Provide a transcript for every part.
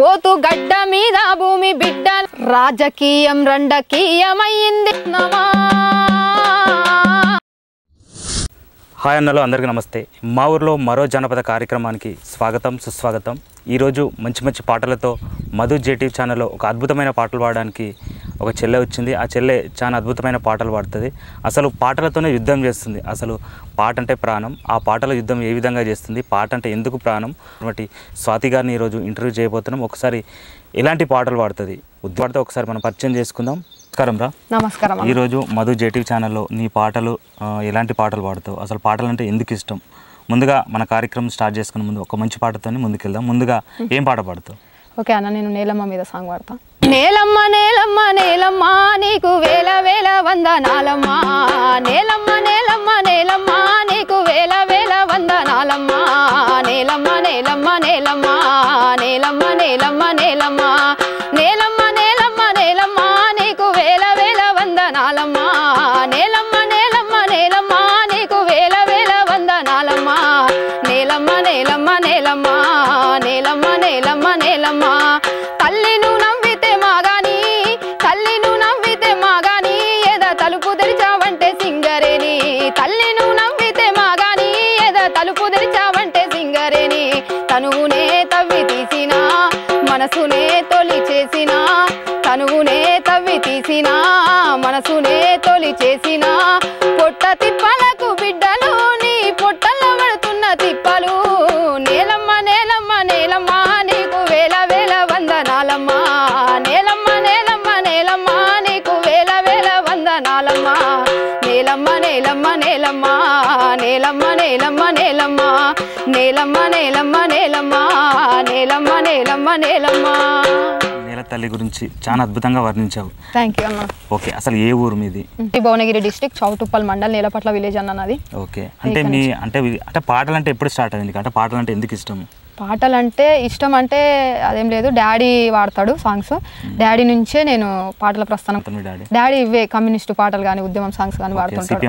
పోతు గడ్డ మీద భూమి బిడ్డ. రాజకీయం రండకీయమైంది హాయ్ అన్నలో అందరికీ నమస్తే. మా ఊర్లో మరో జానపద కార్యక్రమానికి స్వాగతం సుస్వాగతం. ఈరోజు మంచి మంచి పాటలతో మధు జేటీవ్ ఛానల్లో ఒక అద్భుతమైన పాటలు పాడడానికి ఒక చెల్లె వచ్చింది. ఆ చెల్లె చాలా అద్భుతమైన పాటలు పాడుతుంది. అసలు పాటలతోనే యుద్ధం చేస్తుంది. అసలు పాట అంటే ప్రాణం. ఆ పాటల యుద్ధం ఏ విధంగా చేస్తుంది? పాట అంటే ఎందుకు ప్రాణం? అటువంటి స్వాతి గారిని ఈరోజు ఇంటర్వ్యూ చేయబోతున్నాం. ఒకసారి ఎలాంటి పాటలు పాడుతుంది? ఉద్వాడితే ఒకసారి మనం పరిచయం చేసుకుందాం. నమస్కారం రా. నమస్కారం. ఈరోజు మధు జేటీవ్ ఛానల్లో నీ పాటలు ఎలాంటి పాటలు పాడుతావు? అసలు పాటలు అంటే ఎందుకు ఇష్టం? ముందుగా మన కార్యక్రమం స్టార్ట్ చేసుకునే ముందు ఒక మంచి పాటతోనే ముందుకెళ్దాం. ముందుగా ఏం పాట పాడుతావు? ఓకే అన్న నేను నేలమ్మ మీద సాంగ్ పాడతా. నేలమ్మ నేలమ్మ నేలమ్మ నీకు వేల వేల వంద నేలమ్మ నేలమ్మ నేలమ్మ తనువునే తవ్వి తీసిన మనసునే తొలి చేసిన తనువునే తవ్వి తీసిన మనసునే తొలి చేసిన పొట్ట తిప్ప నేలమ్మ నేలమ్మ నేలమ్మ నేలమ్మ నేలమ్మ నేలమ్మ. నేల తల్లి గురించి చాలా అద్భుతంగా వర్ణించావు. థ్యాంక్ యూ అన్న ఓకే అసలు ఏ ఊరు మీది? భువనగిరి డిస్టిక్ చౌటుప్పల్ మండల్ నేలపట్ల విలేజ్ అన్న నాది. ఓకే అంటే మీ అంటే అంటే పాటలు అంటే ఎప్పుడు స్టార్ట్ అయింది? అంటే పాటలు అంటే ఎందుకు ఇష్టం పాటలు అంటే ఇష్టం అంటే అదేం లేదు. Daddy వాడతాడు songs. డాడీ నుంచే నేను పాటల ప్రస్థానం. డాడీ. ఇవే కమ్యూనిస్ట్ పాటలు కానీ ఉద్యమం సాంగ్స్ కానీ వాడుతుంటాడు.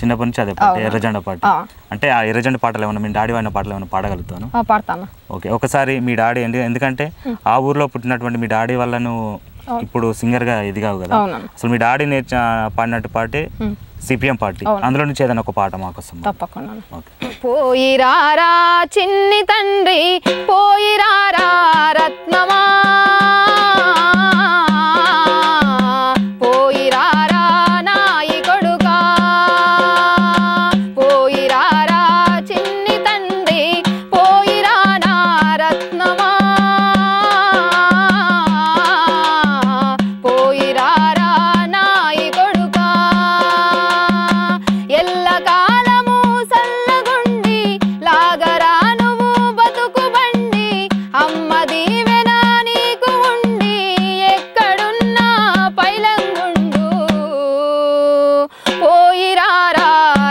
చిన్నప్పటి నుంచి అదే. ఎర్రజెండా పార్టీ ఆ. అంటే ఆ ఎర్రజెండా పాటలు ఏమన్నా మీ డాడీ వాడిన పాటలు ఏమైనా పాడగలుగుతాను ఆ, పాడతాను. ఓకే ఒకసారి మీ డాడీ ఎందు- ఎందుకంటే ఆ ఊర్లో పుట్టినటువంటి మీ డాడీ వల్ల నువ్వు ఇప్పుడు సింగర్గా ఎదిగావు కదా. అవునన్న. అసలు మీ డాడీ నేర్చ పాడినట్టు పార్టీ సిపిఎం పార్టీ. అందులో నుంచి ఏదైనా ఒక పాట మాకు వస్తుంది? తప్పకుండా. పోయిరారా చిన్ని తండ్రి పోయిరారా రత్నమా?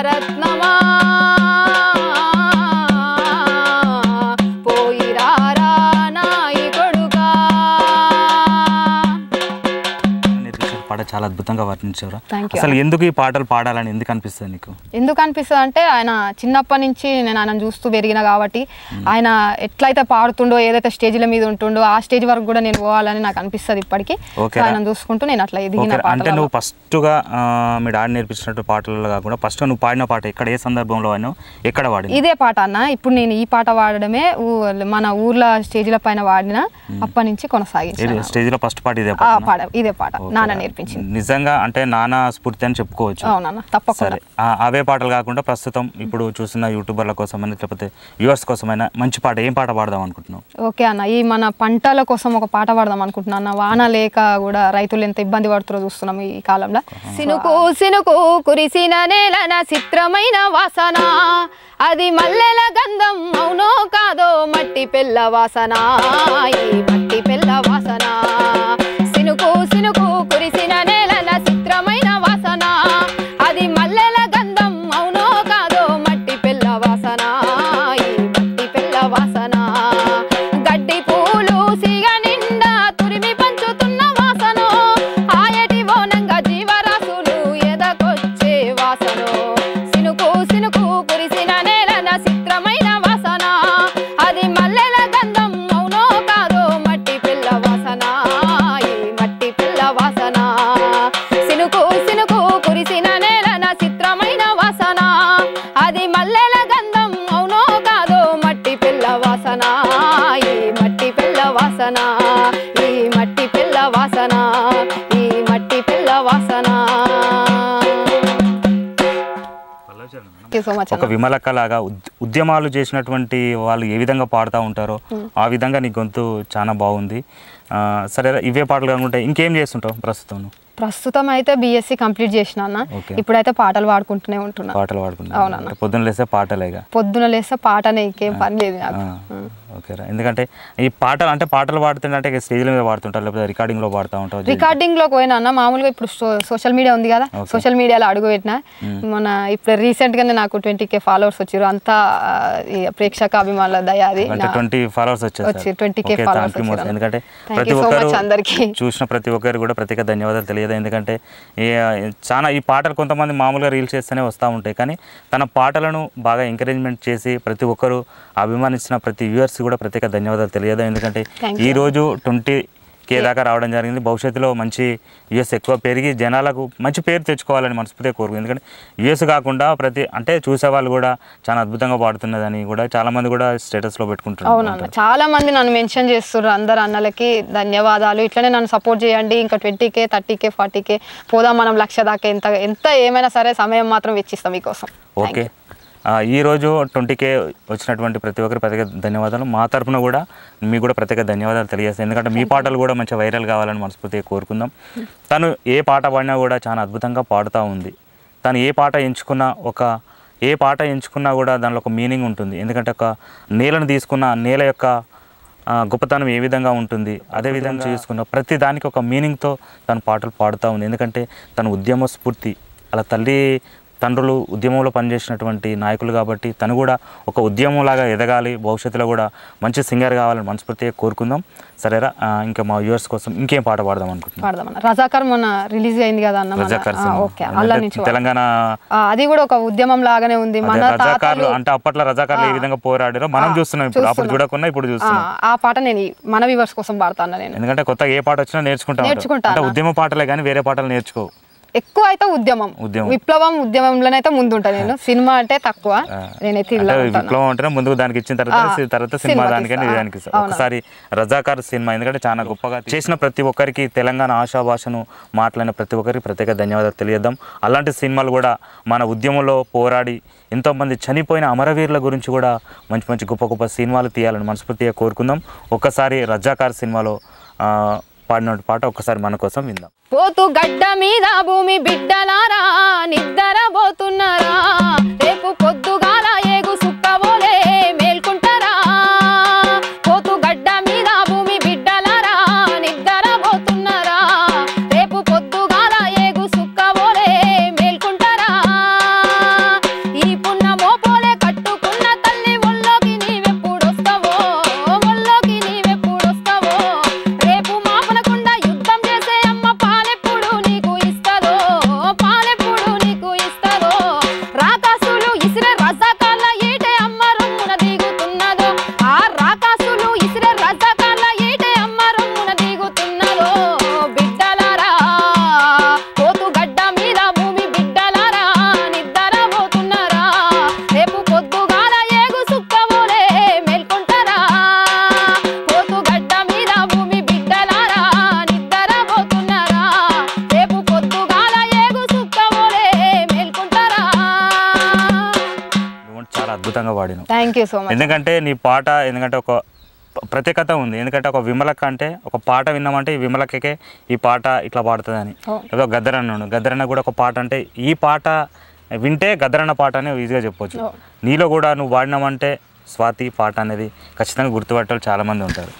para. చాలా అద్భుతంగా వర్ణించారు. అసలు ఎందుకు ఈ పాటలు పాడాలని ఎందుకు అనిపిస్తుంది నీకు? ఎందుకు అనిపిస్తుంది అంటే ఆయన చిన్నప్పటి నుంచి నేను ఆయన చూస్తూ పెరిగిన కాబట్టి ఆయన ఎట్లయితే పాడుతుండో ఏదైతే స్టేజ్ల మీద ఉంటుండో ఆ స్టేజ్ వరకు కూడా నేను పోవాలని నాకు అనిపిస్తుంది ఇప్పటికీ. ఆయన చూసుకుంటూ నేను అట్లా ఎదిగిన అంటే. నువ్వు ఫస్ట్గా మీ డాడీ నేర్పించినట్టు పాటలలో కాకుండా ఫస్ట్ నువ్వు పాడిన పాట ఎక్కడ ఏ సందర్భంలో అయినా ఎక్కడ వాడిన ఇదే పాట అన్న. ఇప్పుడు నేను ఈ పాట పాడడమే ఊ- మన ఊర్లో స్టేజ్ల పైన వాడిన అప్పటి నుంచి కొనసాగించాను స్టేజ్లో ఫస్ట్ పాట ఇదే పాట ఇదే పాట. నాన్న నేర్పించింది. నిజంగా అంటే నాన్న స్ఫూర్తి అని చెప్పుకోవచ్చు. సరే. అవే పాటలు కాకుండా ప్రస్తుతం ఇప్పుడు చూస్తున్న యూట్యూబర్ల కోసమైనా లేకపోతే వ్యూవర్స్ కోసమైనా మంచి పాట ఏం పాట పాడదాం అనుకుంటున్నావు? ఓకే అన్న. ఈ మన పంటల కోసం ఒక పాట పాడదాం అనుకుంటున్నా అన్న. వాన లేక కూడా రైతులు ఎంత ఇబ్బంది పడుతారో చూస్తున్నాం ఈ కాలంలో. సినుకు సినుకు కురిసిన నేలన చిత్రమైన వాసన. అది మల్లెల గంధం అవునో కాదో మట్టి పిల్ల వాసన. ఈ మట్టి పిల్ల వాసన. కూసిన కూ కురిసిన నేలన సో మచ్ ఒక విమలక్క లాగా ఉద్- ఉద్యమాలు చేసినటువంటి వాళ్ళు ఏ విధంగా పాడుతూ ఉంటారో ఆ విధంగా నీ గొంతు చాలా బాగుంది. సరే ఇవే పాటలు కాకుండా ఇంకేం చేస్తుంటావు ప్రస్తుతం? ప్రస్తుతం అయితే బీఎస్సీ కంప్లీట్ చేసిన అన్న. ఇప్పుడైతే పాటలు పాడుకుంటూనే ఉంటున్నా. పాటలు పాడుకుంటా అవునన్న. అంటే పొద్దున్న లేస్తే పాటలేగా? పొద్దున లేస్తే పాటనే ఇంకేం పని లేదు నాకు. ఓకే రా. ఎందుకంటే ఈ పాటలు అంటే పాటలు పాడుతుంటే స్టేజ్ల మీద పాడుతుంటారు లేకపోతే రికార్డింగ్లో పాడుతూ ఉంటావు రికార్డింగ్లోకి పోయినా అన్న మామూలుగా ఇప్పుడు సోషల్ మీడియా ఉంది కదా. సోషల్ మీడియాలో అడుగు పెట్టిన. మన ఇప్పుడు రీసెంట్ గానే నాకు ట్వంటీ కే ఫాలోవర్స్ వచ్చారు అంతా ప్రేక్షక అభిమానుల దయ అది అంటే నా- ట్వంటీ ఫాలోవర్స్ వచ్చారు వచ్చి 20K followers వచ్చారు. ఎందుకంటే ప్రతి ఒక్కరు. చూసిన ప్రతి ఒక్కరు కూడా ప్రత్యేక ధన్యవాదాలు తెలియదు. ఎందుకంటే ఈ, చాలా ఈ పాటలు కొంతమంది మామూలుగా రీల్స్ చేస్తేనే వస్తూ ఉంటాయి. కానీ తన పాటలను బాగా ఎంకరేజ్మెంట్ చేసి ప్రతి ఒక్కరు అభిమానించిన ప్రతి వ్యూవర్స్ కూడా ప్రత్యేక ధన్యవాదాలు తెలియదు. ఎందుకంటే Thank ఈ రోజు ట్వంటీ కే దాకా రావడం జరిగింది. భవిష్యత్తులో మంచి యుఎస్ ఎక్కువ పెరిగి జనాలకు మంచి పేరు తెచ్చుకోవాలని మనస్ఫూర్తిగా కోరుకుంది ఎందుకంటే యుఎస్ కాకుండా ప్రతి అంటే చూసేవాళ్ళు కూడా చాలా అద్భుతంగా పాడుతున్నదని కూడా చాలా మంది కూడా స్టేటస్లో పెట్టుకుంటున్నారు. అవునన్న చాలా మంది నన్ను మెన్షన్ చేస్తున్నారు. అందరు అన్నలకి ధన్యవాదాలు. ఇట్లనే నన్ను సపోర్ట్ చేయండి. ఇంకా twenty K thirty K forty K పోదాం మనం లక్ష దాకా. ఎంత ఎంత ఏమైనా సరే సమయం మాత్రం వెచ్చిస్తాం మీకోసం. ఓకే ఆ, ఈ రోజు ట్వంటీకే వచ్చినటువంటి ప్రతి ఒక్కరికి ప్రత్యేక ధన్యవాదాలు. మా తరపున కూడా మీకు కూడా ప్రత్యేక ధన్యవాదాలు తెలియజేస్తాను. ఎందుకంటే మీ పాటలు కూడా మంచి వైరల్ కావాలని మనస్ఫూర్తిగా కోరుకుందాం. తను ఏ పాట పాడినా కూడా చాలా అద్భుతంగా పాడుతూ ఉంది. తను ఏ పాట ఎంచుకున్నా ఒక ఏ పాట ఎంచుకున్నా కూడా దానిలో ఒక మీనింగ్ ఉంటుంది. ఎందుకంటే ఒక నేలను తీసుకున్న నేల యొక్క గొప్పతనం ఏ విధంగా ఉంటుంది అదే విధంగా చేసుకున్న ప్రతి దానికి ఒక మీనింగ్తో తను పాటలు పాడుతూ ఉంది. ఎందుకంటే తన ఉద్యమ స్ఫూర్తి అలా తల్లి తండ్రులు ఉద్యమంలో పనిచేసినటువంటి నాయకులు కాబట్టి తను కూడా ఒక ఉద్యమంలాగా ఎదగాలి భవిష్యత్తులో కూడా మంచి సింగర్ కావాలని మనస్ఫూర్తిగా కోరుకుందాం. సరేరా? ఇంకా మా వ్యూవర్స్ కోసం ఇంకేం పాట పాడదాం అనుకుంటున్నాం. పాడదామన్న? రజాకర్ మొన్న రిలీజ్ అయింది కదా అన్న రజాకార్. తెలంగాణ అది కూడా ఒక ఉద్యమం లాగానే ఉంది మన రజాకార్లు అంటే అప్పట్లో రజాకార్లు ఏ విధంగా పోరాడారో మనం చూస్తున్నాం ఇప్పుడు. అప్పుడు. చూడకుండా ఇప్పుడు చూస్తున్నాం. ఆ పాట నేను మన వివర్స్ కోసం పాడతాను నేను. ఎందుకంటే కొత్తగా ఏ పాట వచ్చినా నేర్చుకుంటా ఉద్యమ పాటలే కానీ వేరే పాటలు నేర్చుకో ఎక్కువ అయితే ఉద్యమం. ఉద్యమం. విప్లవం ఉద్యమంలోనైతే ముందు ఉంటాను నేను. సినిమా అంటే తక్కువ. నేనైతే అంటే విప్లవం అంటేనే ముందుకు దానికి ఇచ్చిన తర్వాత తర్వాత సినిమా దానికని. దానికి. ఒకసారి రజాకార్ సినిమా ఎందుకంటే చాలా గొప్పగా చేసిన ప్రతి ఒక్కరికి తెలంగాణ ఆశాభాషను మాట్లాడిన ప్రతి ఒక్కరికి ప్రత్యేక ధన్యవాదాలు తెలియద్దాం అలాంటి సినిమాలు కూడా మన ఉద్యమంలో పోరాడి ఎంతోమంది చనిపోయిన అమరవీరుల గురించి కూడా మంచి మంచి గొప్ప గొప్ప సినిమాలు తీయాలని మనస్ఫూర్తిగా కోరుకుందాం. ఒక్కసారి రజాకార్ సినిమాలో పాడిన పాట ఒక్కసారి మన కోసం విందాం. పోతు గడ్డ మీద భూమి బిడ్డలారా నిద్రపోతున్నారా రేపు పొద్దుగాల ఏగు యూ సో మచ్ ఎందుకంటే నీ పాట ఎందుకంటే ఒక ప్రత్యేకత ఉంది. ఎందుకంటే ఒక విమలక్క అంటే ఒక పాట విన్నామంటే ఈ విమలక్కకే ఈ పాట ఇట్లా పాడుతుందని. ఏదో గద్దరన్న గద్దరన్న కూడా ఒక పాట అంటే ఈ పాట వింటే గద్దరన్న పాట అని ఈజీగా చెప్పొచ్చు. అవును. నీలో కూడా నువ్వు పాడినామంటే స్వాతి పాట అనేది ఖచ్చితంగా గుర్తుపట్టే వాళ్ళు చాలా మంది ఉంటారు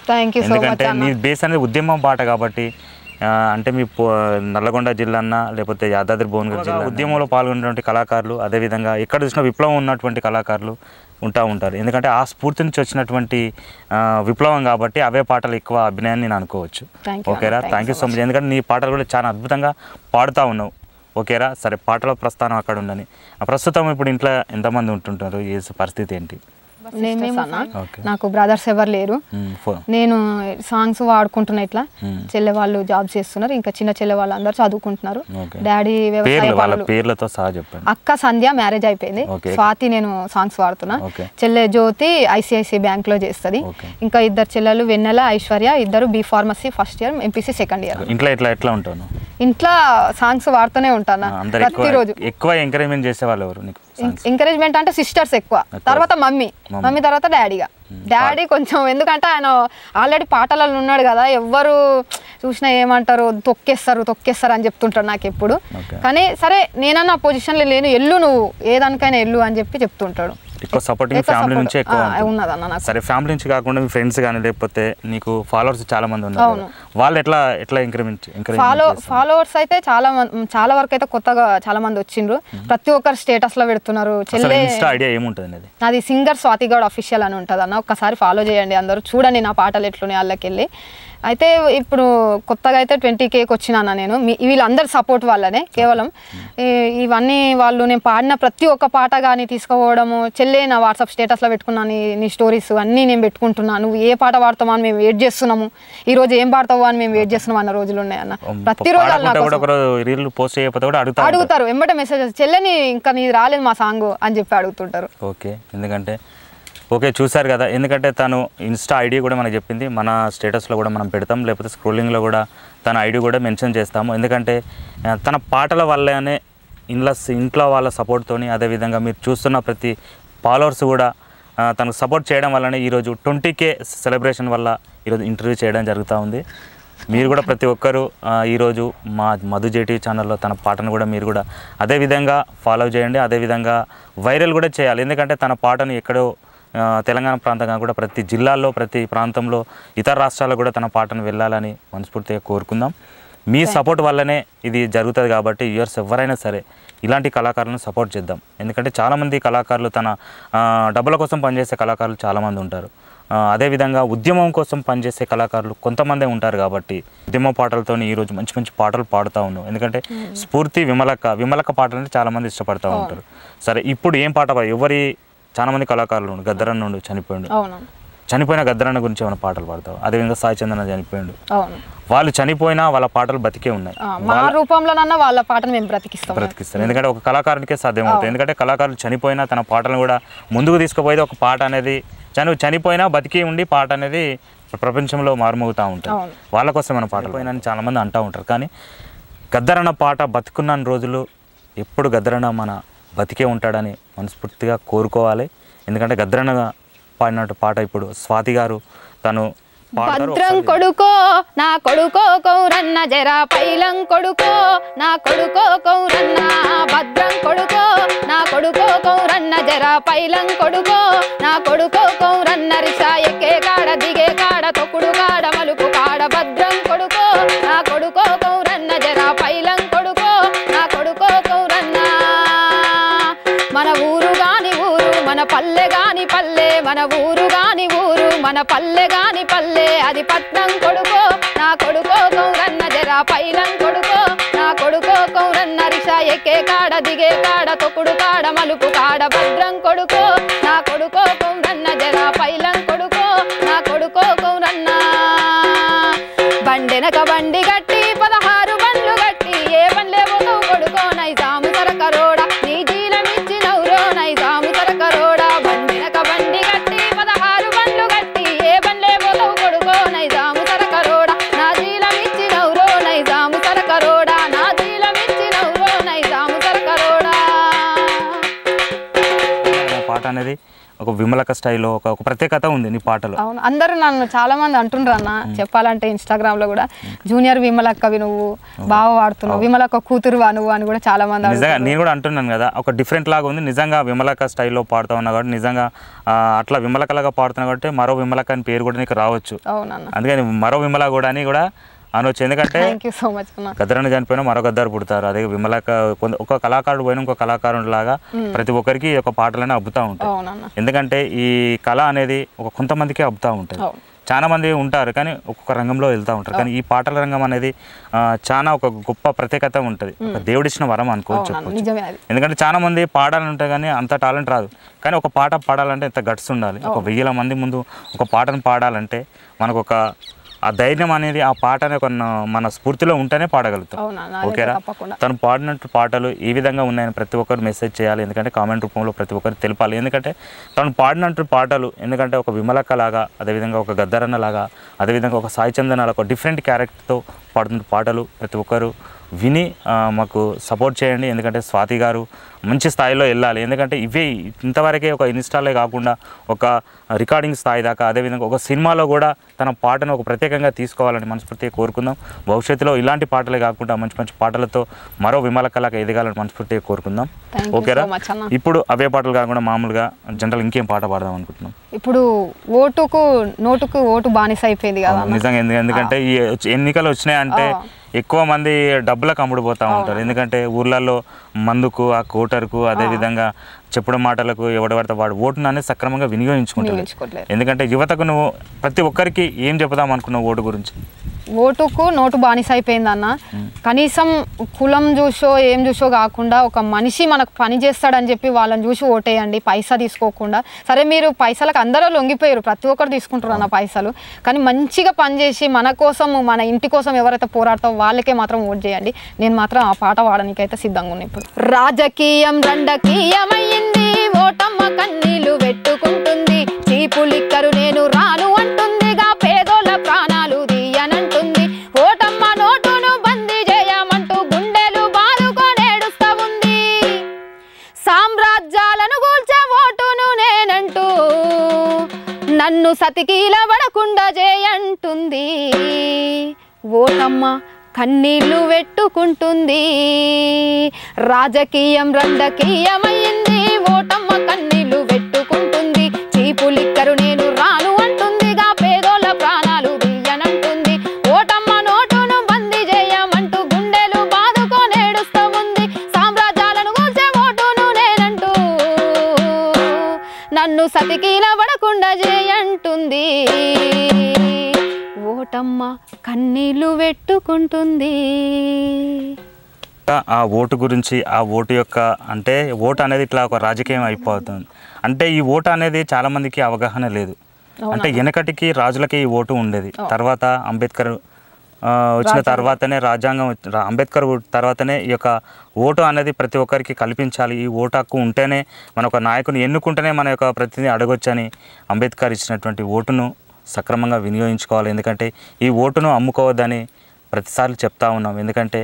ఎందుకంటే నీ బేస్ అనేది ఉద్యమం పాట కాబట్టి అంటే మీ నల్లగొండ జిల్లా అన్న లేకపోతే యాదాద్రి భువనగిరి జిల్లా ఉద్యమంలో పాల్గొన్నటువంటి కళాకారులు అదేవిధంగా ఎక్కడ చూసినా విప్లవం ఉన్నటువంటి కళాకారులు ఉంటా ఉంటారు. ఎందుకంటే ఆ స్ఫూర్తి నుంచి వచ్చినటువంటి విప్లవం కాబట్టి అవే పాటలు ఎక్కువ అభినయాన్ని నేను అనుకోవచ్చు. ఓకేరా. థ్యాంక్ యూ సో మచ్ ఎందుకంటే నీ పాటలు కూడా చాలా అద్భుతంగా పాడుతూ ఉన్నావు. ఓకేరా? సరే పాటల ప్రస్థానం అక్కడ ఉండని ఆ, ప్రస్తుతం ఇప్పుడు ఇంట్లో ఎంతమంది ఉంటుంటారు? ఏ పరిస్థితి ఏంటి. నాకు బ్రదర్స్ ఎవరు లేరు. నేను సాంగ్స్ వాడుకుంటున్నా ఇట్లా. చెల్లె వాళ్ళు జాబ్ చేస్తున్నారు. ఇంకా చిన్న చెల్లె వాళ్ళు అందరూ చదువుకుంటున్నారు. డాడీ వ్యవసాయ పేర్లు వాళ్ళ పనులు. పేర్లతో సహా చెప్పండి. అక్క సంధ్య మ్యారేజ్ అయిపోయింది. స్వాతి నేను సాంగ్స్ వాడుతున్నా. చెల్లె జ్యోతి ఐసిఐసి బ్యాంక్లో చేస్తుంది. ఇంకా ఇద్దరు చెల్లెలు వెన్నెల ఐశ్వర్య ఇద్దరు B pharmacy first year MPC second year. ఇంట్లో ఎట్లా ఎట్లా ఉంటాను ఇంట్లో సాంగ్స్ వాడుతూనే ఉంటాను? ప్రతిరోజు. ఎక్కువ ఎంకరేజ్మెంట్ చేసే వాళ్ళు ఎవరు నీకు? ఎంకరేజ్మెంట్ అంటే సిస్టర్స్ ఎక్కువ. తర్వాత మమ్మీ. మమ్మీ. తర్వాత డాడీగా డాడీ కొంచెం ఎందుకంటే ఆయన ఆల్రెడీ పాటలలో ఉన్నాడు కదా ఎవ్వరు చూసినా ఏమంటారు తొక్కేస్తారు తొక్కేస్తారు అని చెప్తుంటాడు నాకు ఎప్పుడు. కానీ సరే నేనన్నా పొజిషన్లో లేను ఎల్లు నువ్వు. ఏ దానికైనా ఎల్లు అని చెప్పి చెప్తుంటాడు. ఎక్కువ సపోర్టింగ్ ఫ్యామిలీ. నుంచి ఎక్కువ సరే ఫ్యామిలీ నుంచి కాకుండా మీ ఫ్రెండ్స్ కానీ లేకపోతే నీకు ఫాలోవర్స్ చాలా మంది ఉన్నారు. వాళ్ళు ఎట్లా ఎట్లా ఎంకరేజ్మెంట్ ఫాలో ఫాలోవర్స్ అయితే చాలా చాలా వరకు అయితే కొత్తగా చాలా మంది వచ్చిండ్రు. ప్రతి ఒక్కరు స్టేటస్లో పెడుతున్నారు. ఐడియా ఏముంటుంది నాది సింగర్ స్వాతి గౌడ్ అఫీషియల్ అని ఉంటుంది అన్న. ఒక్కసారి ఫాలో చేయండి అందరూ. చూడండి నా పాటలు ఎట్లున్నాయి వాళ్ళకి వెళ్ళి అయితే ఇప్పుడు కొత్తగా అయితే ట్వంటీ కేకి వచ్చినాను నేను. వీళ్ళందరి సపోర్ట్ వల్లనే కేవలం. ఇవన్నీ వాళ్ళు నేను పాడిన ప్రతి ఒక్క పాట కానీ తీసుకుపోవడము చెల్లె నా వాట్సాప్ స్టేటస్లో పెట్టుకున్నాను నీ- నీ స్టోరీస్ అన్నీ నేను పెట్టుకుంటున్నాను నువ్వు ఏ పాట పాడతావు అని మేము వెయిట్ చేస్తున్నాము. ఈ రోజు ఏం పాడతావు అని మేము వెయిట్ చేస్తున్నాం అన్న రోజులు ఉన్నాయన్న ప్రతిరోజు పోస్ట్. అడుగుతారు. వెంబట మెసేజ్ చెల్లెని ఇంకా నీది రాలేదు మా సాంగ్ అని చెప్పి అడుగుతుంటారు. ఓకే. ఎందుకంటే ఓకే చూసారు కదా. ఎందుకంటే తను ఇన్స్టా ఐడి కూడా మనకు చెప్పింది. మన స్టేటస్లో కూడా మనం పెడతాం. లేకపోతే స్క్రోలింగ్లో కూడా తన ఐడి కూడా మెన్షన్ చేస్తాము. ఎందుకంటే తన పాటల వల్లనే ఇంట్లో ఇంట్లో వాళ్ళ సపోర్ట్తోని అదేవిధంగా మీరు చూస్తున్న ప్రతి ఫాలోవర్స్ కూడా తనకు సపోర్ట్ చేయడం వల్లనే ఈరోజు ట్వంటీ కే సెలబ్రేషన్ వల్ల ఈరోజు ఇంటర్వ్యూ చేయడం జరుగుతూ ఉంది. మీరు కూడా ప్రతి ఒక్కరూ ఈరోజు మా మధు జేటీ ఛానల్లో తన పాటను కూడా మీరు కూడా అదే విధంగా ఫాలో చేయండి అదేవిధంగా వైరల్ కూడా చేయాలి. ఎందుకంటే తన పాటను ఎక్కడో తెలంగాణ ప్రాంతంగా కూడా ప్రతి జిల్లాల్లో ప్రతి ప్రాంతంలో ఇతర రాష్ట్రాల్లో కూడా తన పాటను వెళ్ళాలని మనస్ఫూర్తిగా కోరుకుందాం. మీ సపోర్ట్ వల్లనే ఇది జరుగుతుంది కాబట్టి ఇయర్స్ ఎవరైనా సరే ఇలాంటి కళాకారులను సపోర్ట్ చేద్దాం. ఎందుకంటే చాలామంది కళాకారులు తన డబ్బుల కోసం పనిచేసే కళాకారులు చాలామంది ఉంటారు. అదేవిధంగా ఉద్యమం కోసం పనిచేసే కళాకారులు కొంతమందే ఉంటారు కాబట్టి ఉద్యమ పాటలతో ఈరోజు మంచి మంచి పాటలు పాడుతూ ఉన్నాం. ఎందుకంటే స్ఫూర్తి విమలక విమలక పాటలు అంటే చాలామంది ఇష్టపడుతూ ఉంటారు. సరే ఇప్పుడు ఏం పాట ఎవరి చాలా మంది కళాకారులు ఉండు గద్దరన్న నుండి చనిపోయిండు చనిపోయిన గద్దరన్న గురించి ఏమైనా పాటలు పాడతావు? అదేవిధంగా సాయి చందన చనిపోయిండు. అవును. వాళ్ళు చనిపోయినా వాళ్ళ పాటలు బతికే ఉన్నాయి. మా రూపంలోనన్నా వాళ్ళ పాటను మేము బ్రతికిస్తాం. బ్రతికిస్తారు ఎందుకంటే ఒక కళాకారునికే సాధ్యం అవుతుంది. ఎందుకంటే కళాకారులు చనిపోయినా తన పాటలను కూడా ముందుకు తీసుకుపోయేది ఒక పాట అనేది చని చనిపోయినా బతికి ఉండి పాట అనేది ప్రపంచంలో మారుమోగుతూ ఉంటుంది. అవును. వాళ్ళ కోసం మన పాటలు పోయినా అని చాలామంది అంటూ ఉంటారు. కానీ గద్దరన్న పాట బతుకున్న రోజులు ఎప్పుడు గద్దరన్న మన బతికే ఉంటాడని మనస్ఫూర్తిగా కోరుకోవాలి. ఎందుకంటే గద్దరన్న పాడినట్టు పాట ఇప్పుడు స్వాతి గారు. తను భద్రం కొడుకో నా కొడుకో కౌరన్న జరా పైలం కొడుకో నా కొడుకో కౌరన్న భద్రం కొడుకో నా కొడుకో కౌరన్న జరా పైలం కొడుకో నా కొడుకో కౌరన్న రిషా ఎక్కే కాడ దిగే కాడ తొక్కుడు కాడ మలుపు కాడ భద్రం కొడుకో నా కొడుకో కౌరన్న జరా పైలం కొడుకో నా కొడుకో కౌరన్న. మన ఊరు గాని ఊరు మన పల్లె గాని పల్లె మన ఊరు గాని ఊరు మన పల్లె గాని పల్లె. అది పట్నం కొడుకో నా కొడుకో కౌరన్న జరా పైలం కొడుకో. నా కొడుకో కౌరన్న రిషా ఎక్కే కాడ దిగే కాడ తొక్కుడు కాడ మలుపు కాడ భద్రం కొడుకో. నా కొడుకో కౌరన్న జరా అనేది ఒక విమలక స్టైల్లో ఒక ఒక ప్రత్యేకత ఉంది నీ పాటలో. అవును అందరూ నన్ను చాలా మంది అంటుండ్రు అన్న చెప్పాలంటే ఇన్స్టాగ్రామ్లో కూడా జూనియర్ విమలక్కవి నువ్వు బాగా వాడుతున్నావు విమలక్క కూతురువా నువ్వు అని కూడా చాలా మంది నిజంగా. నేను కూడా అంటున్నాను కదా ఒక డిఫరెంట్ లాగా ఉంది. నిజంగా విమలక స్టైల్లో పాడుతా ఉన్నా కాబట్టి నిజంగా అట్లా విమలకలాగా పాడుతున్నా కాబట్టి మరో విమలక అని పేరు కూడా నీకు రావచ్చు. అవునన్న. అందుకని మరో విమల కూడా అని కూడా అనవచ్చు ఎందుకంటే గద్దరని చనిపోయినా మరో గద్దరు పుడతారు. అదే విమలక కొంత ఒక కళాకారుడు పోయిన ఇంకో కళాకారుడు లాగా ప్రతి ఒక్కరికి ఒక పాటలనే అబ్బుతూ ఉంటాయి. ఎందుకంటే ఈ కళ అనేది ఒక కొంతమందికే అబ్బుతూ ఉంటుంది. చాలా మంది ఉంటారు కానీ ఒక్కొక్క రంగంలో వెళ్తూ ఉంటారు. కానీ ఈ పాటల రంగం అనేది చాలా ఒక గొప్ప ప్రత్యేకత ఉంటుంది. ఒక దేవుడిచ్చిన వరం అనుకోవచ్చు ఎందుకంటే చాలా మంది పాడాలంటే కానీ అంత టాలెంట్ రాదు. కానీ ఒక పాట పాడాలంటే ఎంత గట్స్ ఉండాలి. ఒక వెయ్యిల మంది ముందు ఒక పాటను పాడాలంటే మనకు ఒక ఆ ధైర్యం అనేది ఆ పాట అనే మన స్ఫూర్తిలో ఉంటేనే పాడగలుగుతాం. ఓకేరా తను పాడినట్టు పాటలు ఈ విధంగా ఉన్నాయని ప్రతి ఒక్కరు మెసేజ్ చేయాలి. ఎందుకంటే కామెంట్ రూపంలో ప్రతి ఒక్కరు తెలపాలి. ఎందుకంటే తను పాడినట్టు పాటలు ఎందుకంటే ఒక విమలక్క లాగా అదేవిధంగా ఒక గద్దరన్న లాగా అదేవిధంగా ఒక సాయి చందన్ ఒక డిఫరెంట్ క్యారెక్టర్తో పాడుతున్న పాటలు ప్రతి ఒక్కరు విని మాకు సపోర్ట్ చేయండి. ఎందుకంటే స్వాతి గారు మంచి స్థాయిలో వెళ్ళాలి. ఎందుకంటే ఇవే ఇంతవరకే ఒక ఇన్స్టాలే కాకుండా ఒక రికార్డింగ్ స్థాయి దాకా అదేవిధంగా ఒక సినిమాలో కూడా తన పాటను ఒక ప్రత్యేకంగా తీసుకోవాలని మనస్ఫూర్తిగా కోరుకుందాం. భవిష్యత్తులో ఇలాంటి పాటలే కాకుండా మంచి మంచి పాటలతో మరో విమల కళగా ఎదగాలని మనస్ఫూర్తిగా కోరుకుందాం. ఓకేరా. ఇప్పుడు అవే పాటలు కాకుండా మామూలుగా జనరల్ ఇంకేం పాట పాడదాం అనుకుంటున్నాం? ఇప్పుడు ఓటుకు నోటుకు ఓటు బానిస అయిపోయింది కదా. నిజంగా ఎందు- ఎందుకంటే ఈ ఎన్నికలు వచ్చినాయంటే. ఎక్కువ మంది డబ్బులకు అమ్ముడుపోతూ ఉంటారు. ఎందుకంటే ఊర్లలో మందుకు ఆ కోటర్కు అదే విధంగా చెప్పడం మాటలకు ఎవడ పడితే వాడు ఓటును అనేది సక్రమంగా వినియోగించుకుంటారు. ఎందుకంటే యువతకు నువ్వు ప్రతి ఒక్కరికి ఏం చెబుదాం అనుకున్నావు ఓటు గురించి? ఓటుకు నోటు బానిస అయిపోయింది అన్న కనీసం కులం చూసో ఏం చూసో కాకుండా ఒక మనిషి మనకు పని చేస్తాడని చెప్పి వాళ్ళని చూసి ఓటేయండి పైసా తీసుకోకుండా. సరే మీరు పైసలకు అందరూ లొంగిపోయారు ప్రతి ఒక్కరు తీసుకుంటారు అన్న పైసలు. కానీ మంచిగా పనిచేసి మన కోసం మన ఇంటి కోసం ఎవరైతే పోరాడతారో వాళ్ళకే మాత్రం ఓట్ చేయండి. నేను మాత్రం ఆ పాట వాడడానికైతే సిద్ధంగా ఉన్నా ఇప్పుడు. రాజకీయం రండకీయమయ్యింది ఓటమ్మ కన్నీళ్ళు పెట్టుకుంటుంది. చీపులిక్కరు నేను రాను అంటుందిగా పేదోళ్ళ ప్రాణాలు నన్ను సతికీల పడకుండా చేయంటుంది ఓటమ్మ కన్నీళ్ళు పెట్టుకుంటుంది రాజకీయం రండకీయమైంది ఓటమ్మ కన్నీళ్ళు పెట్టుకుంటుంది చీపులిక్కరు నేను రాను అంటుందిగా. పేదోళ్ళ ప్రాణాలు తీయనంటుంది. ఓటమ్మ నోటును బందీ చేయమంటూ గుండెలు బాదుకొనేడుస్తూ ఉంది. సామ్రాజ్యాలను కూల్చే ఓటును నేనంటూ. నన్ను సతికీల పడకుండా చేయంటుంది ఓటమ్మ కన్నీళ్ళు పెట్టుకుంటుంది. ఆ ఓటు గురించి ఆ ఓటు యొక్క అంటే ఓటు అనేది ఇట్లా ఒక రాజకీయం అయిపోతుంది. అంటే ఈ ఓటు అనేది చాలా మందికి అవగాహన లేదు. అంటే వెనకటికి రాజులకి ఈ ఓటు ఉండేది. తర్వాత అంబేద్కర్ వచ్చిన తర్వాతనే రాజ్యాంగం అంబేద్కర్ తర్వాతనే ఈ యొక్క ఓటు అనేది ప్రతి ఒక్కరికి కల్పించాలి. ఈ ఓటు హక్కు ఉంటేనే మన ఒక నాయకుని ఎన్నుకుంటేనే మన యొక్క ప్రతినిధి అడగొచ్చని అంబేద్కర్ ఇచ్చినటువంటి ఓటును సక్రమంగా వినియోగించుకోవాలి. ఎందుకంటే ఈ ఓటును అమ్ముకోవద్దని ప్రతిసారి చెప్తా ఉన్నాం. ఎందుకంటే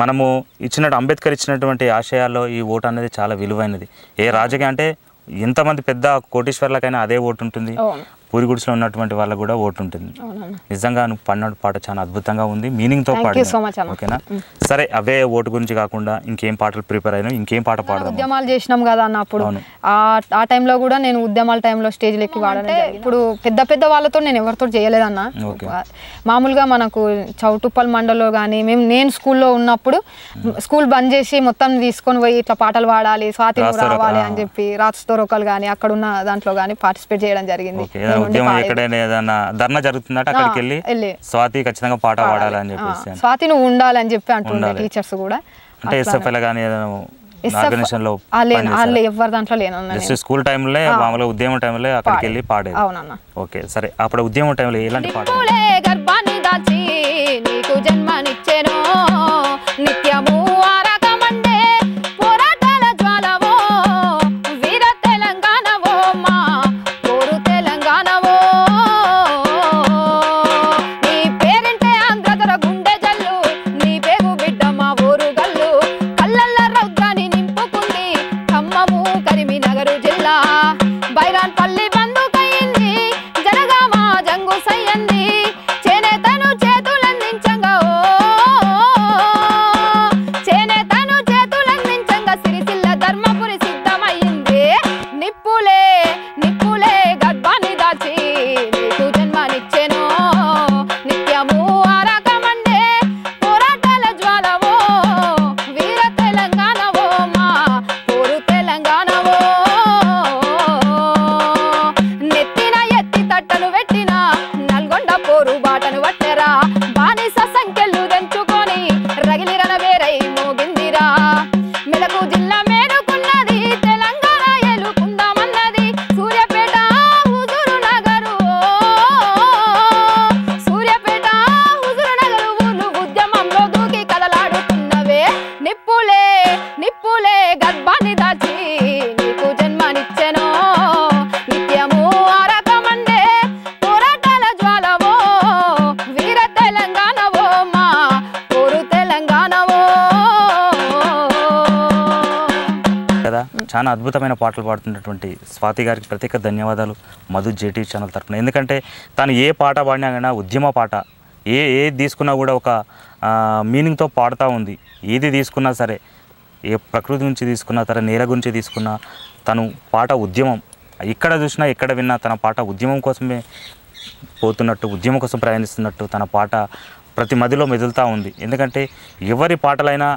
మనము ఇచ్చినట్టు అంబేద్కర్ ఇచ్చినటువంటి ఆశయాల్లో ఈ ఓటు అనేది చాలా విలువైనది. ఏ రాజకీయ అంటే ఎంతమంది పెద్ద కోటీశ్వర్లకైనా అదే ఓటు ఉంటుంది. అవును పూరి గుడిసెలో ఉన్నటువంటి వాళ్ళకు కూడా ఓటు ఉంటుంది. అవునన్న నిజంగా నువ్వు పాడిన పాట చాలా అద్భుతంగా ఉంది. మీనింగ్తో Thank you పాడినావు. so much అన్న. ఓకేనా? సరే అవే ఓటు గురించి కాకుండా ఇంకేం పాటలు ప్రిపేర్ అయినా ఇంకేం పాట పాడదాం ఉద్యమాలు చేసినాం కదా అన్న అప్పుడు. అవును. ఆ ఆ టైంలో కూడా నేను ఉద్యమాల టైంలో స్టేజ్లు ఎక్కి వాడంటే ఇప్పుడు పెద్ద పెద్ద వాళ్ళతో నేను ఎవరితో చేయలేదన్న. మామూలుగా మనకు చౌటుప్పల్ మండల్లో కానీ మేము నేను స్కూల్లో ఉన్నప్పుడు స్కూల్ బంద్ చేసి మొత్తం తీసుకొని పోయి ఇట్లా పాటలు పాడాలి స్వాతి రావాలి. అని చెప్పి రాస్తోరొకలు కానీ అక్కడ ఉన్న దాంట్లో కానీ పార్టిసిపేట్ చేయడం జరిగింది. ఉద్యమం. ఎక్కడైనా ఏదైనా ధర్నా జరుగుతుందంటే అక్కడికి వెళ్ళి. స్వాతి ఖచ్చితంగా పాట పాడాలని చెప్పేసి స్వాతి నువ్వు ఉండాలని చెప్పి అంటుండే ఉండాలి. టీచర్స్ కూడా. అంటే ఎస్ఎఫ్ఎల్ కానీ ఏదైనా SF ఆర్గనైజేషన్లో వాళ్ళు వాళ్ళు ఎవరి దాంట్లో లేనన్నా జస్ట్ స్కూల్ టైంలో మామూలుగా ఉద్యమం టైంలో అక్కడికి వెళ్ళి పాడేది. ఓకే సరే. అప్పుడు ఉద్యమం టైంలో ఎలాంటి పాట చాలా అద్భుతమైన పాటలు పాడుతున్నటువంటి స్వాతి గారికి ప్రత్యేక ధన్యవాదాలు. మధు జేటీ ఛానల్ తరపున. ఎందుకంటే తను ఏ పాట పాడినా కానీ ఉద్యమ పాట ఏ ఏది తీసుకున్నా కూడా ఒక మీనింగ్తో పాడుతూ ఉంది. ఏది తీసుకున్నా సరే ఏ ప్రకృతి నుంచి తీసుకున్నా తన నేల గురించి తీసుకున్నా తను పాట ఉద్యమం. ఎక్కడ చూసినా ఎక్కడ విన్నా తన పాట ఉద్యమం కోసమే పోతున్నట్టు ఉద్యమం కోసం ప్రయాణిస్తున్నట్టు తన పాట ప్రతి మదిలో మెదులుతూ ఉంది. ఎందుకంటే ఎవరి పాటలైనా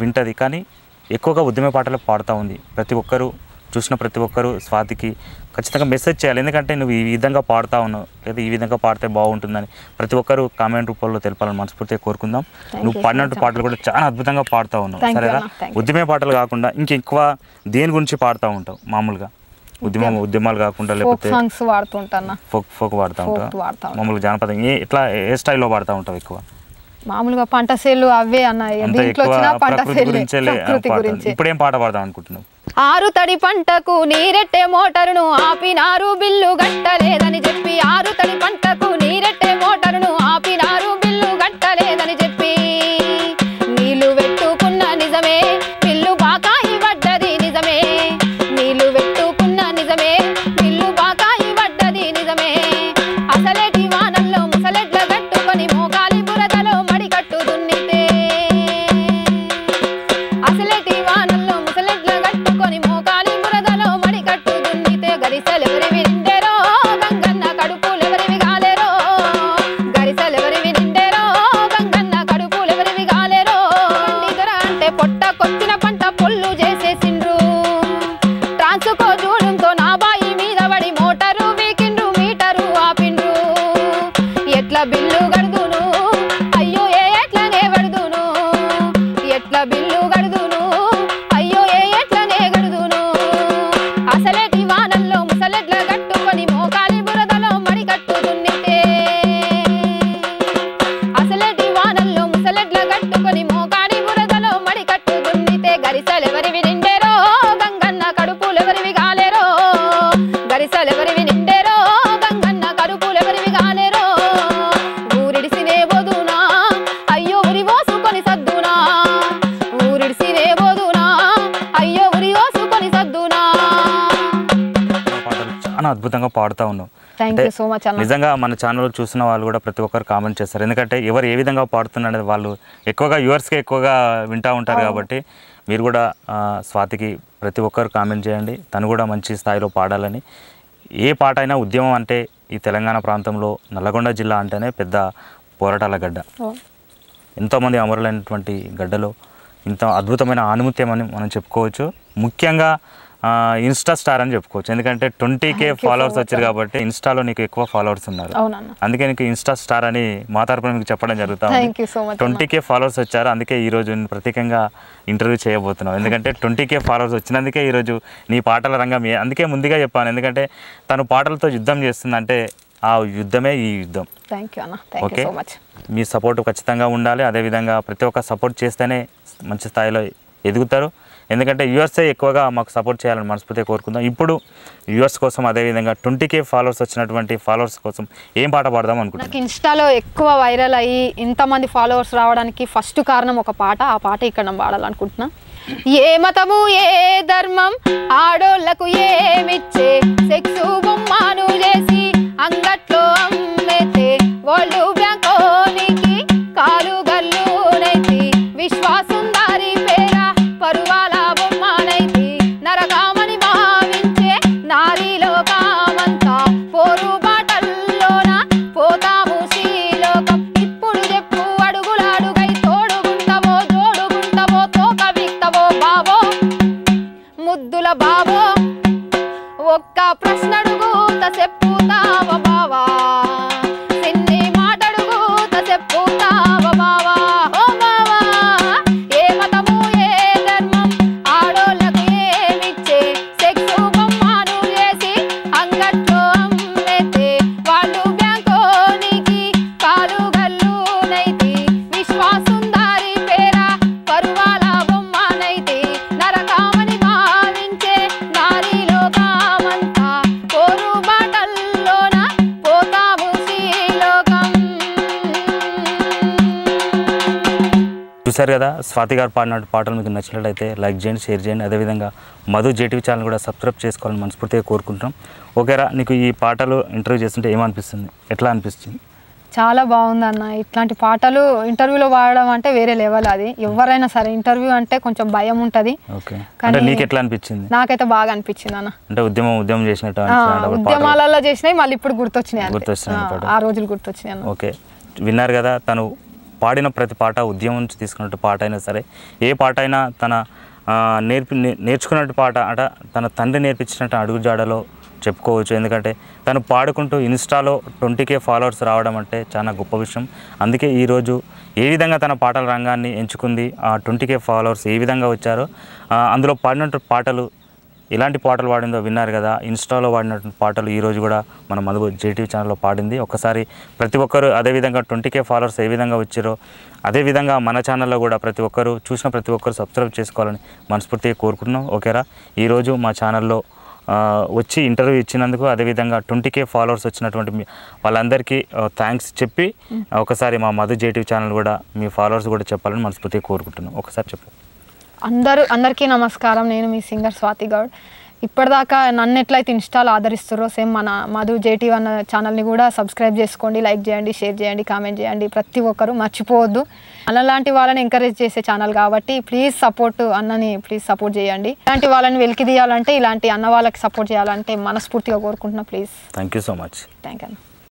వింటది. కానీ ఎక్కువగా ఉద్యమ పాటలు పాడుతూ ఉంది. ప్రతి ఒక్కరూ చూసిన ప్రతి ఒక్కరూ స్వాతికి ఖచ్చితంగా మెసేజ్ చేయాలి. ఎందుకంటే నువ్వు ఈ విధంగా పాడుతూ ఉన్నావు లేదా ఈ విధంగా పాడితే బాగుంటుందని ప్రతి ఒక్కరూ కామెంట్ రూపంలో తెలపాలని మనస్ఫూర్తిగా కోరుకుందాం. నువ్వు పాడినట్టు పాటలు కూడా చాలా అద్భుతంగా పాడుతూ ఉన్నావు. సరేనా? you. ఉద్యమే పాటలు కాకుండా ఇంకెక్కువ దేని గురించి పాడుతూ ఉంటావు? మామూలుగా ఉద్యమం ఉద్యమాలు కాకుండా లేకపోతే సాంగ్స్ ఫోక్ ఫోక్ Folk ఉంటావు? ఉంటా. మామూలుగా జానపదం ఏ ఎట్లా ఏ స్టైల్లో పాడుతూ ఉంటావు ఎక్కువ? మామూలుగా పంట సేలు అవే అన్న అంత దీంట్లో వచ్చిన పంట సేలు ఇప్పుడు పాట పాడదాం అనుకుంటున్నావు? ఆరు తడి పంటకు నీరెట్టే మోటారును ఆపినారు బిల్లు గట్టలేదని చెప్పి ఆరు తడి పంటకు నీరెట్టే మోటారును celebrate అద్భుతంగా పాడుతూ ఉన్నావు సో మచ్ అన్న. నిజంగా మన ఛానల్ చూసిన వాళ్ళు కూడా ప్రతి ఒక్కరు కామెంట్ చేస్తారు. ఎందుకంటే ఎవరు ఏ విధంగా పాడుతున్నారు అనేది వాళ్ళు ఎక్కువగా వ్యూవర్స్కే ఎక్కువగా వింటూ ఉంటారు కాబట్టి మీరు కూడా స్వాతికి ప్రతి ఒక్కరు కామెంట్ చేయండి. తను కూడా మంచి స్థాయిలో పాడాలని. ఏ పాట అయినా ఉద్యమం అంటే ఈ తెలంగాణ ప్రాంతంలో నల్లగొండ జిల్లా అంటేనే పెద్ద పోరాటాల గడ్డ. ఎంతోమంది అమరులైనటువంటి గడ్డలో ఇంత అద్భుతమైన ఆనుమత్యం అని మనం చెప్పుకోవచ్చు. ముఖ్యంగా ఇన్స్టా స్టార్ అని చెప్పుకోవచ్చు. ఎందుకంటే ట్వంటీ కే ఫాలోవర్స్ వచ్చారు కాబట్టి ఇన్స్టాలో నీకు ఎక్కువ ఫాలోవర్స్ ఉన్నారు. అందుకే నీకు ఇన్స్టా స్టార్ అని మా తరపున మీకు చెప్పడం జరుగుతా ట్వంటీ కే ఫాలోవర్స్ వచ్చారు. అందుకే ఈ రోజు నేను ప్రత్యేకంగా ఇంటర్వ్యూ చేయబోతున్నాం ఎందుకంటే ట్వంటీ కే ఫాలోవర్స్ వచ్చినందుకే ఈరోజు నీ పాటల రంగం అందుకే ముందుగా చెప్పాను. ఎందుకంటే తను పాటలతో యుద్ధం చేస్తుందంటే ఆ యుద్ధమే ఈ యుద్ధం. ఓకే సో మచ్ మీ సపోర్ట్ ఖచ్చితంగా ఉండాలి. అదేవిధంగా ప్రతి ఒక్క సపోర్ట్ చేస్తేనే మంచి స్థాయిలో ఎదుగుతారు. ఎందుకంటే యూఎస్ఏ ఎక్కువగా మాకు సపోర్ట్ చేయాలని మనస్ఫూర్తిగా కోరుకుందాం. ఇప్పుడు యూఎస్ కోసం అదేవిధంగా ట్వంటీ కే ఫాలోవర్స్ వచ్చినటువంటి ఫాలోవర్స్ కోసం ఏం పాట పాడదాం అనుకుంటున్నాను నాకు ఇన్స్టాలో ఎక్కువ వైరల్ అయ్యి ఇంతమంది ఫాలోవర్స్ రావడానికి ఫస్ట్ కారణం ఒక పాట. ఆ పాట ఇక్కడ నేను పాడాలనుకుంటున్నా. ఏ మతము ఏ ధర్మం ఆడోళ్ళకు ఏమిచ్చే సెక్స్ బొమ్మను చేసి అంగట్లో అమ్మేతే వరల్డ్ బ్యాంకోనికి కాలు గల్లునైతి విశ్వాసం చూశారు కదా స్వాతి గారు పాడిన పాటలు మీకు నచ్చినట్లయితే లైక్ చేయండి షేర్ చేయండి. అదేవిధంగా మధు జేటీవీ ఛానల్ కూడా సబ్స్క్రైబ్ చేసుకోవాలని మనస్ఫూర్తిగా కోరుకుంటున్నాం. ఓకేరా నీకు ఈ పాటలు ఇంటర్వ్యూ చేస్తుంటే ఏమనిపిస్తుంది? ఎట్లా అనిపిస్తుంది? చాలా బాగుంది అన్న ఇట్లాంటి పాటలు ఇంటర్వ్యూలో పాడడం అంటే వేరే లెవెల్ అది. ఎవరైనా సరే ఇంటర్వ్యూ అంటే కొంచెం భయం ఉంటుంది. ఓకే. అంటే కానీ- నీకు ఎట్లా అనిపించింది? నాకైతే బాగా అనిపించింది అన్న. అంటే ఉద్యమం ఉద్యమం చేసినట్టు ఉద్యమాలలో చేసినాయి మళ్ళీ ఇప్పుడు గుర్తొచ్చినాయి. గుర్తొచ్చినాయి ఆ, రోజులు గుర్తొచ్చినాయి అన్న. ఓకే. విన్నారు కదా తను పాడిన ప్రతి పాట ఉద్యమం నుంచి తీసుకున్నట్టు పాట అయినా సరే ఏ పాట అయినా తన నేర్పి నే- నేర్చుకున్నట్టు పాట అట తన తండ్రి నేర్పించినట్టు అడుగుజాడలో చెప్పుకోవచ్చు. ఎందుకంటే తను పాడుకుంటూ ఇన్స్టాలో ట్వంటీ కే ఫాలోవర్స్ రావడం అంటే చాలా గొప్ప విషయం. అందుకే ఈరోజు ఏ విధంగా తన పాటల రంగాన్ని ఎంచుకుంది ఆ ట్వంటీ కే ఫాలోవర్స్ ఏ విధంగా వచ్చారో అందులో పాడినట్టు పాటలు ఎలాంటి పాటలు పాడిందో విన్నారు కదా. ఇన్స్టాలో పాడినటువంటి పాటలు ఈరోజు కూడా మన మధు జేటీవీ ఛానల్లో పాడింది. ఒకసారి ప్రతి ఒక్కరు అదేవిధంగా ట్వంటీ కే ఫాలోవర్స్ ఏ విధంగా వచ్చారో అదేవిధంగా మన ఛానల్లో కూడా ప్రతి ఒక్కరు చూసిన ప్రతి ఒక్కరు సబ్స్క్రైబ్ చేసుకోవాలని మనస్ఫూర్తిగా కోరుకుంటున్నాం. ఓకేరా? ఈరోజు మా ఛానల్లో వచ్చి ఇంటర్వ్యూ ఇచ్చినందుకు అదేవిధంగా ట్వంటీ కే ఫాలోవర్స్ వచ్చినటువంటి వాళ్ళందరికీ థ్యాంక్స్ చెప్పి ఒకసారి మా మధు జేటీవీ ఛానల్ కూడా మీ ఫాలోవర్స్ కూడా చెప్పాలని మనస్ఫూర్తిగా కోరుకుంటున్నాం. ఒకసారి చెప్పు. అందరూ అందరికీ నమస్కారం. నేను మీ సింగర్ స్వాతి గౌడ్. ఇప్పటిదాకా నన్ను ఎట్లయితే ఇన్స్టాల్ ఆదరిస్తారో సేమ్ మన మధు జేటీ అన్న ఛానల్ని కూడా సబ్స్క్రైబ్ చేసుకోండి లైక్ చేయండి షేర్ చేయండి కామెంట్ చేయండి. ప్రతి ఒక్కరు మర్చిపోవద్దు. అలాంటి వాళ్ళని ఎంకరేజ్ చేసే ఛానల్ కాబట్టి ప్లీజ్ సపోర్ట్ అన్నని ప్లీజ్ సపోర్ట్ చేయండి. ఇలాంటి వాళ్ళని వెలికి తీయాలంటే ఇలాంటి అన్న వాళ్ళకి సపోర్ట్ చేయాలంటే మనస్ఫూర్తిగా కోరుకుంటున్నా please thank you so much thank you